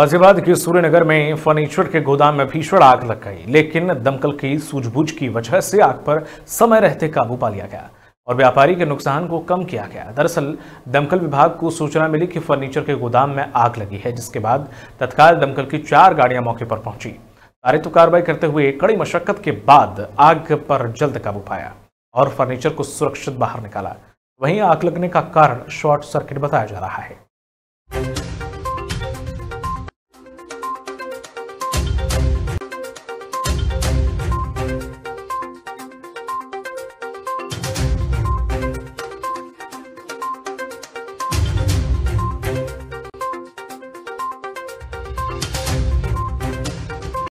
गाजियाबाद के सूर्यनगर में फर्नीचर के गोदाम में भीषण आग लग गई, लेकिन दमकल की सूझबूझ की वजह से आग पर समय रहते काबू पा लिया गया और व्यापारी के नुकसान को कम किया गया। दरअसल, दमकल विभाग को सूचना मिली कि फर्नीचर के गोदाम में आग लगी है, जिसके बाद तत्काल दमकल की चार गाड़ियाँ मौके पर पहुँची। कार्य तो कार्रवाई करते हुए कड़ी मशक्कत के बाद आग पर जल्द काबू पाया और फर्नीचर को सुरक्षित बाहर निकाला। वहीं आग लगने का कारण शॉर्ट सर्किट बताया जा रहा है।